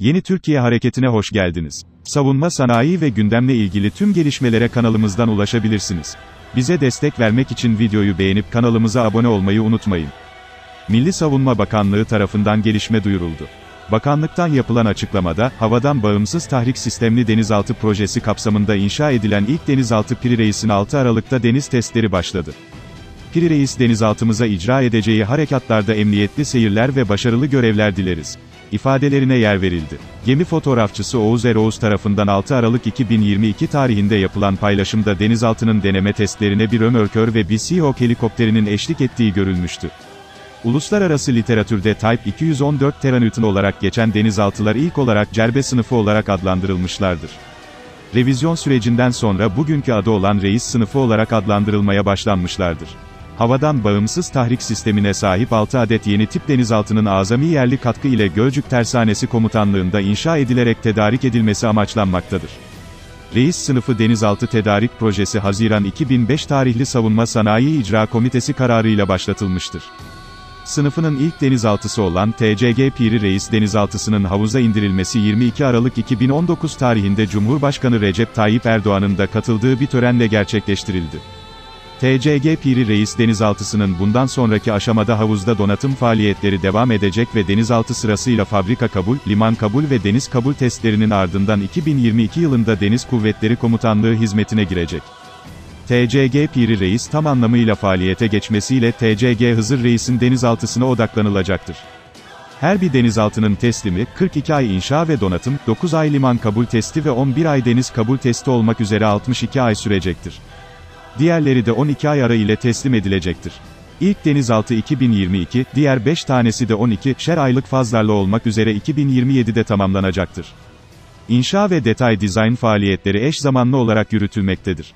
Yeni Türkiye Hareketi'ne hoş geldiniz. Savunma sanayi ve gündemle ilgili tüm gelişmelere kanalımızdan ulaşabilirsiniz. Bize destek vermek için videoyu beğenip kanalımıza abone olmayı unutmayın. Milli Savunma Bakanlığı tarafından gelişme duyuruldu. Bakanlıktan yapılan açıklamada, havadan bağımsız tahrik sistemli denizaltı projesi kapsamında inşa edilen ilk denizaltı Piri Reis'in 6 Aralık'ta deniz testleri başladı. Piri Reis denizaltımıza icra edeceği harekatlarda emniyetli seyirler ve başarılı görevler dileriz ifadelerine yer verildi. Gemi fotoğrafçısı Oğuz Eroğuz tarafından 6 Aralık 2022 tarihinde yapılan paylaşımda denizaltının deneme testlerine bir römörkör ve bir Seahawk helikopterinin eşlik ettiği görülmüştü. Uluslararası literatürde Type 214 teranewton olarak geçen denizaltılar ilk olarak cerbe sınıfı olarak adlandırılmışlardır. Revizyon sürecinden sonra bugünkü adı olan reis sınıfı olarak adlandırılmaya başlanmışlardır havadan bağımsız tahrik sistemine sahip 6 adet yeni tip denizaltının azami yerli katkı ile Gölcük Tersanesi Komutanlığında inşa edilerek tedarik edilmesi amaçlanmaktadır. Reis Sınıfı Denizaltı Tedarik Projesi Haziran 2005 tarihli Savunma Sanayi İcra Komitesi kararıyla başlatılmıştır. Sınıfının ilk denizaltısı olan TCG Piri Reis denizaltısının havuza indirilmesi 22 Aralık 2019 tarihinde Cumhurbaşkanı Recep Tayyip Erdoğan'ın da katıldığı bir törenle gerçekleştirildi. TCG Piri Reis denizaltısının bundan sonraki aşamada havuzda donatım faaliyetleri devam edecek ve denizaltı sırasıyla fabrika kabul, liman kabul ve deniz kabul testlerinin ardından 2022 yılında Deniz Kuvvetleri Komutanlığı hizmetine girecek. TCG Piri Reis tam anlamıyla faaliyete geçmesiyle TCG Hızır Reis'in denizaltısına odaklanılacaktır. Her bir denizaltının teslimi, 42 ay inşa ve donatım, 9 ay liman kabul testi ve 11 ay deniz kabul testi olmak üzere 62 ay sürecektir. Diğerleri de 12 ay ara ile teslim edilecektir. İlk denizaltı 2022, diğer 5 tanesi de 12 şer aylık fazlarla olmak üzere 2027'de tamamlanacaktır. İnşa ve detay dizayn faaliyetleri eş zamanlı olarak yürütülmektedir.